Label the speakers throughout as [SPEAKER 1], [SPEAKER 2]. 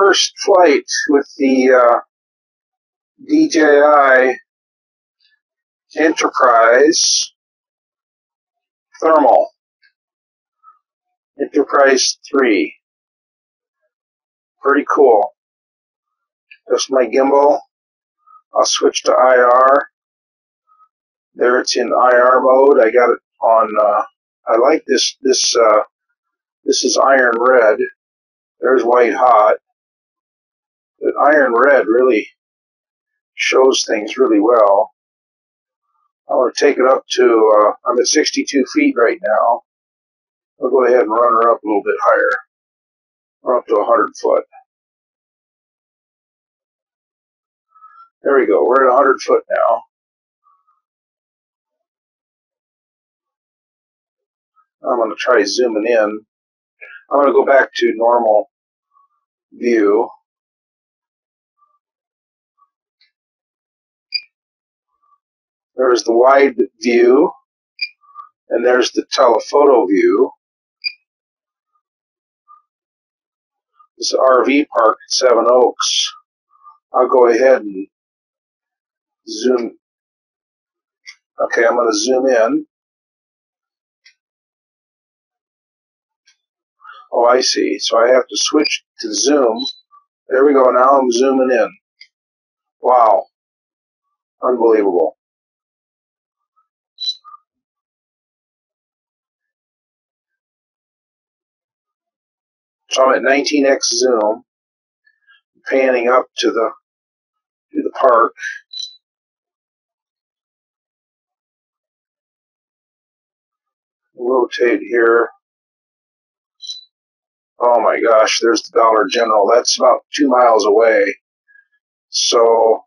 [SPEAKER 1] first flight with the uh, DJI Enterprise Thermal Enterprise 3. Pretty cool. That's my gimbal. I'll switch to IR. There it's in IR mode. I got it on, uh, I like this, this, uh, this is iron red. There's white hot. But iron red really shows things really well. I want to take it up to, uh, I'm at 62 feet right now. I'll go ahead and run her up a little bit higher. We're up to 100 foot. There we go. We're at 100 foot now. I'm going to try zooming in. I'm going to go back to normal view. There's the wide view, and there's the telephoto view. This is RV park at Seven Oaks. I'll go ahead and zoom. Okay, I'm going to zoom in. Oh, I see. So I have to switch to zoom. There we go. Now I'm zooming in. Wow. Unbelievable. So I'm at 19x zoom, panning up to the to the park. Rotate here. Oh my gosh, there's the Dollar General. That's about two miles away. So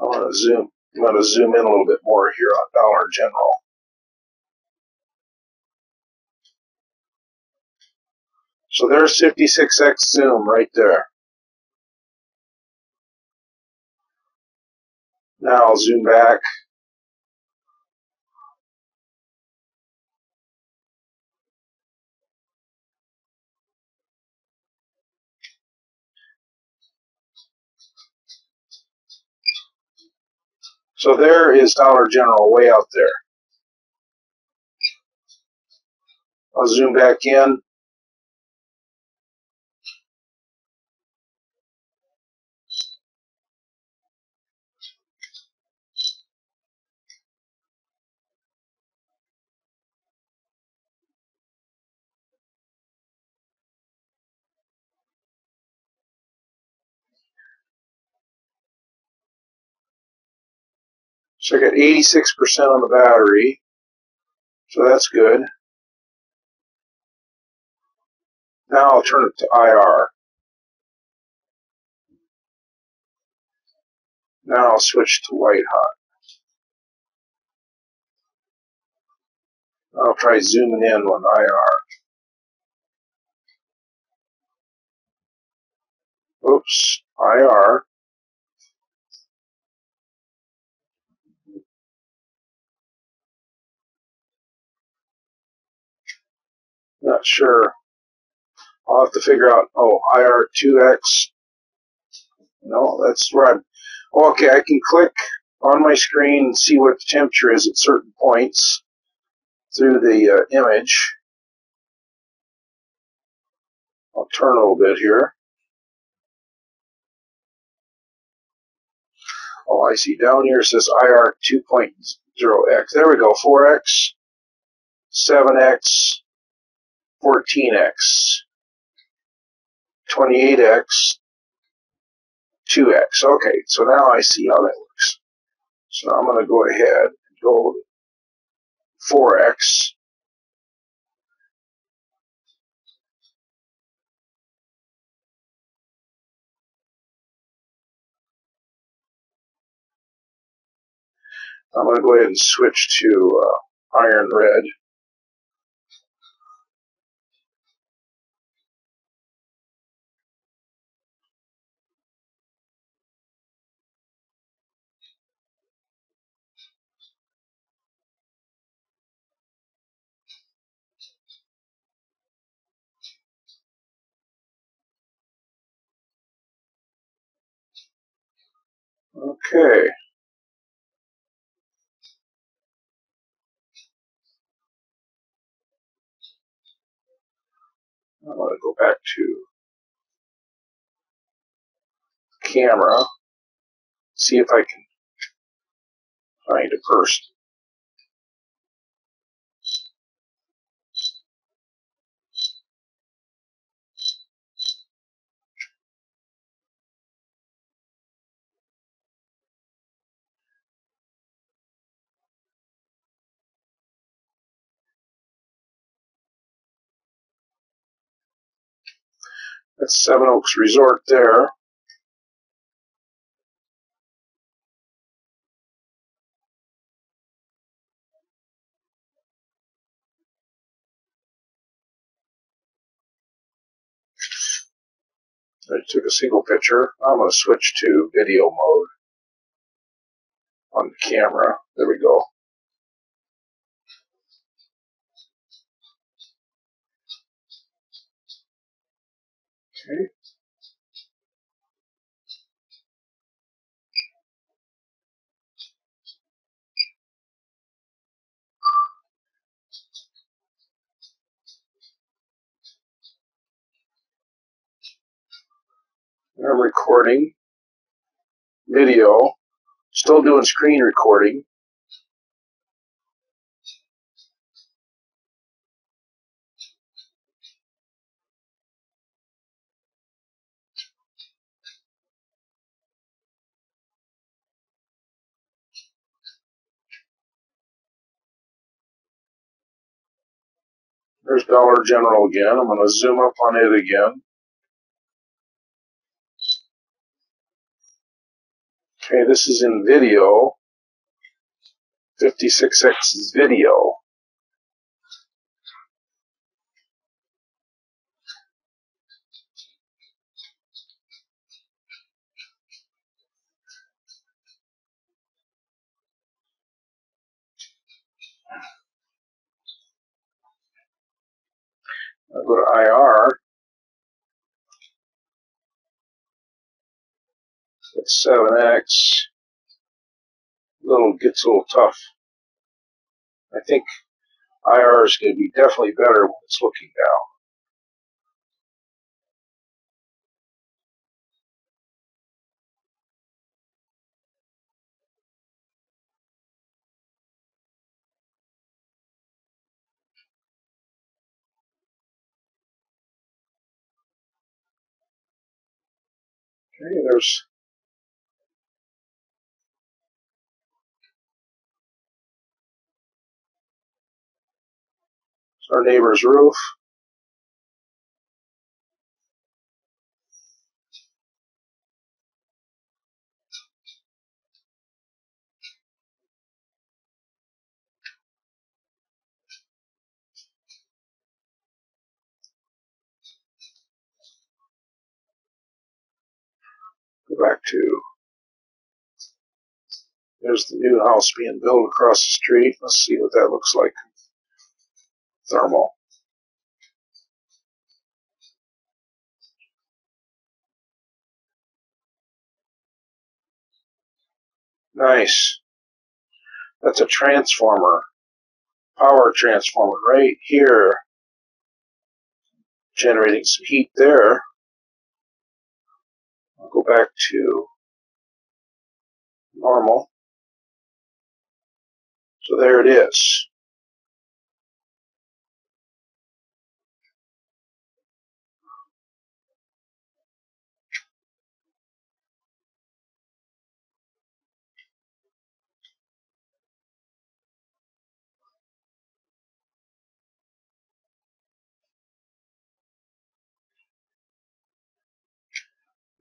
[SPEAKER 1] I'm gonna zoom. I'm gonna zoom in a little bit more here on Dollar General. So there's 56x zoom right there. Now I'll zoom back. So there is Dollar General way out there. I'll zoom back in. So I got 86% on the battery. So that's good. Now I'll turn it to IR. Now I'll switch to white hot. I'll try zooming in on IR. Oops, IR. Not sure. I'll have to figure out, oh, IR2X. No, that's right. Okay, I can click on my screen and see what the temperature is at certain points through the uh, image. I'll turn a little bit here. Oh, I see. Down here it says IR 2.0x. There we go. 4x, 7x, 14x, 28x, 2x. Okay, so now I see how that works. So I'm going to go ahead and go 4x. I'm going to go ahead and switch to uh, iron red. Okay. I want to go back to camera, see if I can find a person. That's Seven Oaks Resort there. I took a single picture. I'm going to switch to video mode on the camera. There we go. Okay. I'm recording video, still doing screen recording. There's Dollar General again. I'm going to zoom up on it again. Okay, this is in video. 56x is video. I'll go to IR. It's 7x. Little gets a little tough. I think IR is going to be definitely better when it's looking down. Okay, there's our neighbor's roof. Go back to there's the new house being built across the street. Let's see what that looks like. Thermal. Nice. That's a transformer. Power transformer right here. Generating some heat there. I'll go back to normal. So there it is.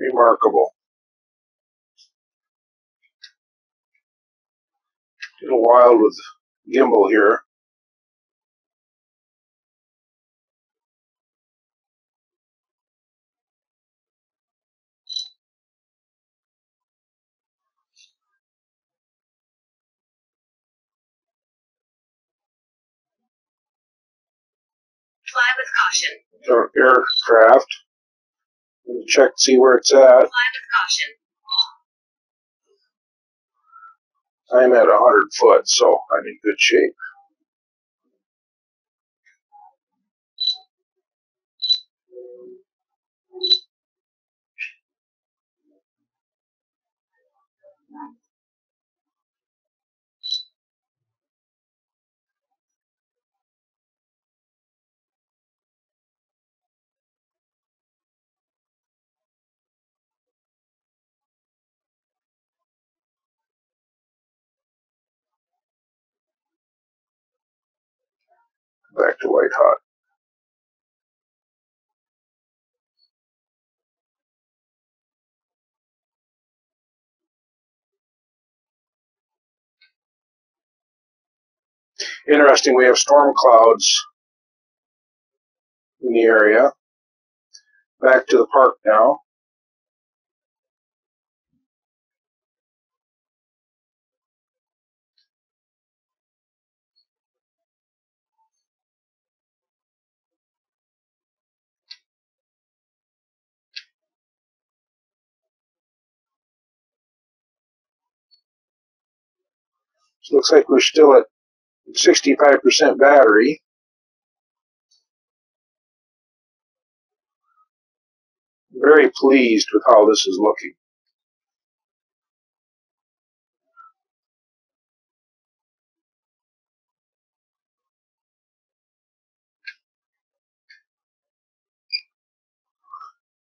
[SPEAKER 1] Remarkable. A little wild with gimbal here.
[SPEAKER 2] Fly with caution.
[SPEAKER 1] Our aircraft. Check, see where it's at. I'm at 100 foot, so I'm in good shape. Back to white hot. Interesting, we have storm clouds in the area. Back to the park now. So looks like we're still at 65% battery. Very pleased with how this is looking.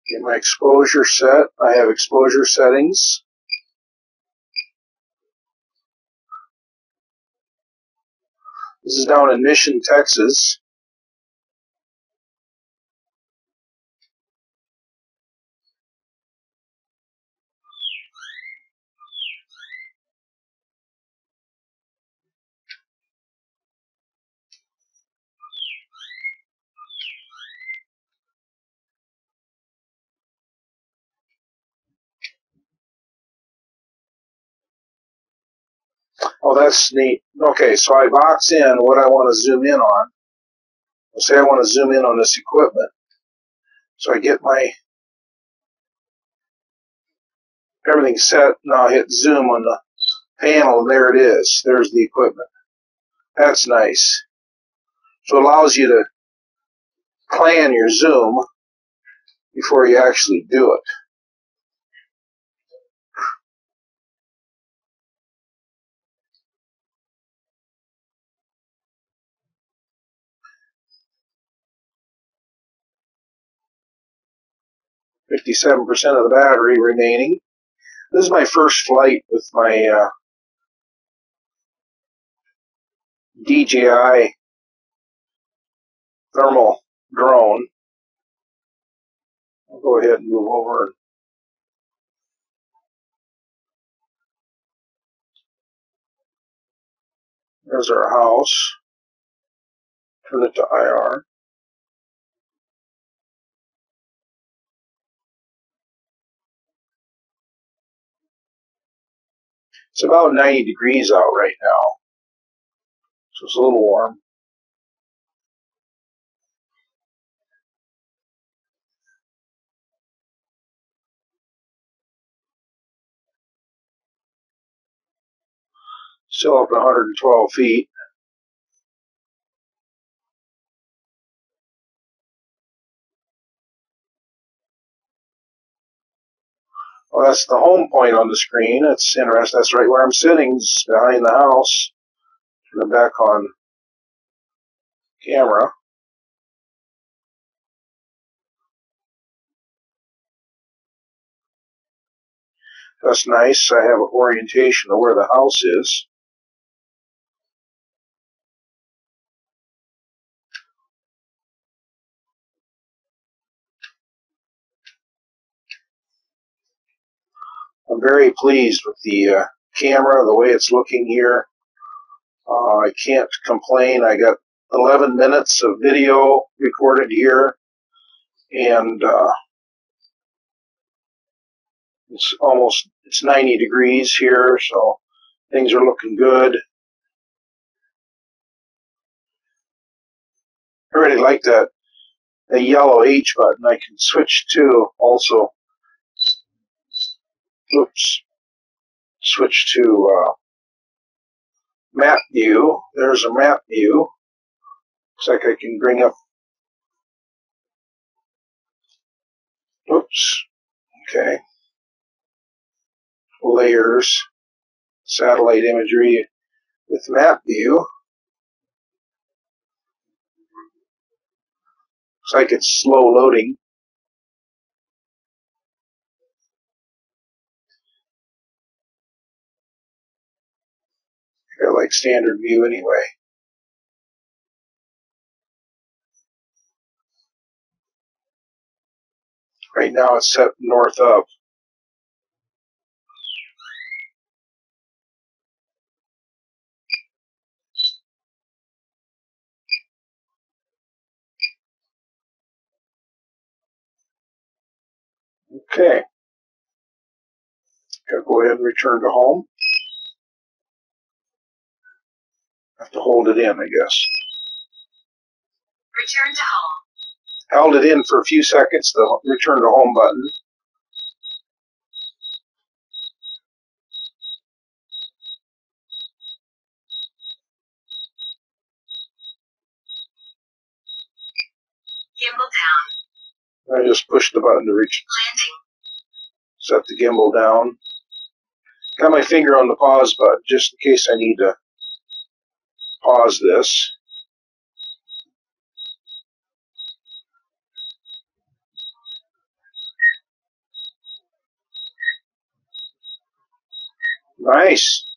[SPEAKER 1] Get my exposure set. I have exposure settings. This is down in Mission, Texas. That's neat. Okay, so I box in what I want to zoom in on. Let's say I want to zoom in on this equipment. So I get my everything set. Now I hit zoom on the panel, and there it is. There's the equipment. That's nice. So it allows you to plan your zoom before you actually do it. Fifty-seven percent of the battery remaining. This is my first flight with my uh, DJI thermal drone. I'll go ahead and move over. There's our house. Turn it to IR. It's about 90 degrees out right now, so it's a little warm. Still up to 112 feet. Well, that's the home point on the screen. That's interesting. That's right where I'm sitting, behind the house. Turn it back on camera. That's nice. I have an orientation of where the house is. I'm very pleased with the uh, camera, the way it's looking here. Uh, I can't complain. I got 11 minutes of video recorded here, and uh, it's almost it's 90 degrees here, so things are looking good. I really like that the yellow H button. I can switch to also. Oops. Switch to uh, map view. There's a map view. Looks like I can bring up. Oops. Okay. Layers. Satellite imagery with map view. Looks like it's slow loading. I like standard view anyway. Right now it's set north up. Okay. Gotta go ahead and return to home. Have to hold it in, I guess.
[SPEAKER 2] Return to home.
[SPEAKER 1] Held it in for a few seconds, the return to home button.
[SPEAKER 2] Gimbal down.
[SPEAKER 1] I just pushed the button to reach,
[SPEAKER 2] Landing.
[SPEAKER 1] set the gimbal down. Got my finger on the pause button just in case I need to pause this. Nice.